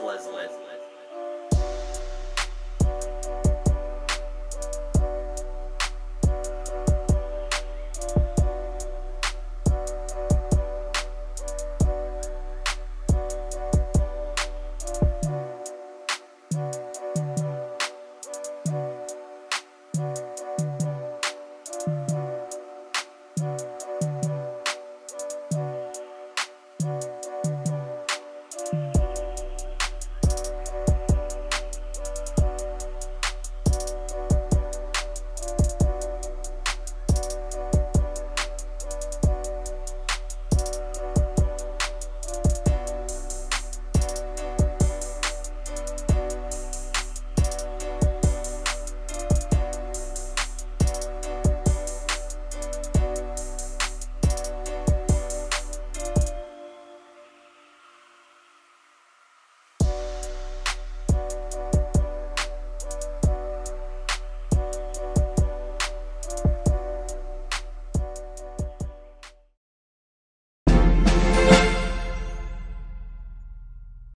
Fleslet.